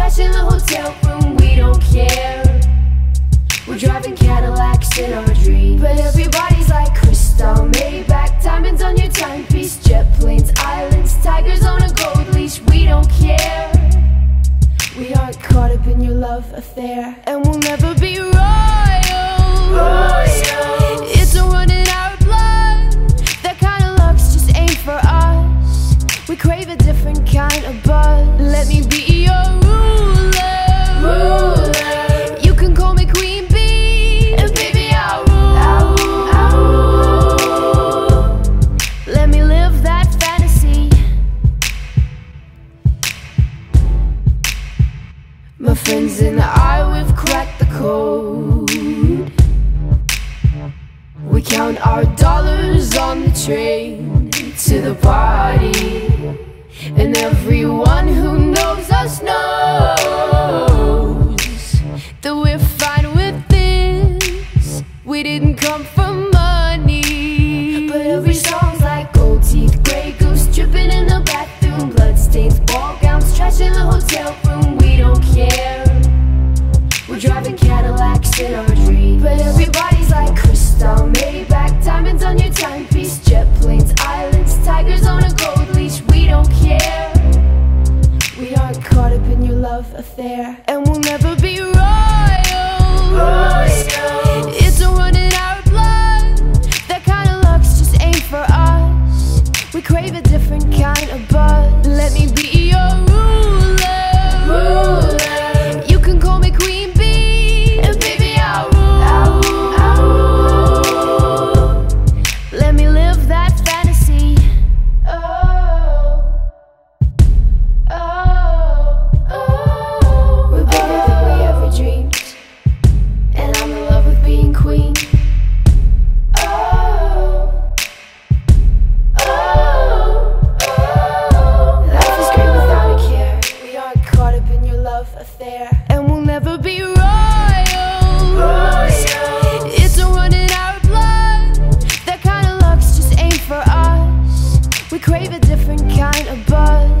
trash in the hotel room. We don't care. We're driving Cadillacs in our dreams, but everybody's like crystal, Maybach, diamonds on your timepiece, jet planes, islands, tigers on a gold leash. We don't care. We aren't caught up in your love affair, and we'll never be royals. Royals. It's a run our blood. That kind of luck's just ain't for us. We crave a different kind of buzz. Let me be friends and I, we've cracked the code. We count our dollars on the train to the party. And everyone who knows us knows that we're fine with this. We didn't come for money. But every song's like gold teeth, Grey Goose dripping in the bathroom, bloodstains, ball gowns, in a retreat But everybody's like crystal Maybach Diamonds on your timepiece. Jet planes, islands Tigers on a gold leash. We don't care. We aren't caught up in your love affair. And we'll never be royal. Royal. crave a different kind of buzz.